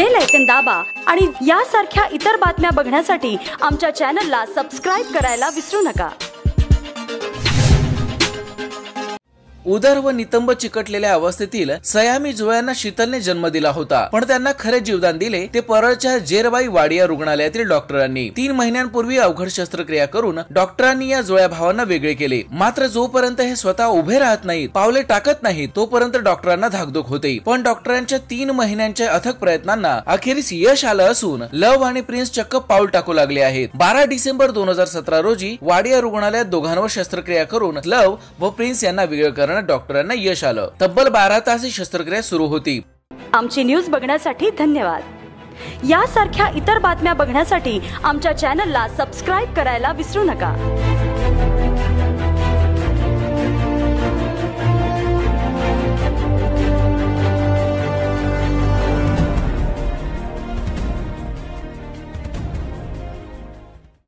Bell ऐकन दाबा आणि यासारख्या इतर बातम्या बघण्यासाठी आमच्या चॅनलला सबस्क्राईब करायला विसरू नका. उदर व नितंब चिकटलेल्या अवस्थेतील सयामी जुळ्यांना शीतलने जन्म दिला होता. पण त्यांना खरे जीवदान दिले ते परळच्या जेरबाई वाडिया रुग्णालयातील डॉक्टरांनी. तीन महिन्यांपूर्वी अवघड शस्त्रक्रिया करून डॉक्टरांनी या जुळ्या भावांना वेगळे केले. मात्र जोपर्यंत हे स्वतः उभे राहत नाहीत पावले टाकत नाहीत तोपर्यंत डॉक्टरांना धाकधूक होते. पण डॉक्टरांच्या तीन महिन्यांच्या अथक प्रयत्नांना अखेरीस यश आलं असून लव आणि प्रिन्स चक्क पाऊल टाकू लागले आहेत. बारा डिसेंबर दोन हजार सतरा रोजी वाडिया रुग्णालयात दोघांवर शस्त्रक्रिया करून लव व प्रिन्स यांना वेगळं करण्यात डॉक्टरांना यश आलं. तब्बल बारा तास ही शस्त्रक्रिया सुरू होती. आमची न्यूज बघण्यासाठी धन्यवाद. यासारख्या इतर बातम्या बघण्यासाठी आमच्या चॅनलला सबस्क्राईब करायला विसरू नका.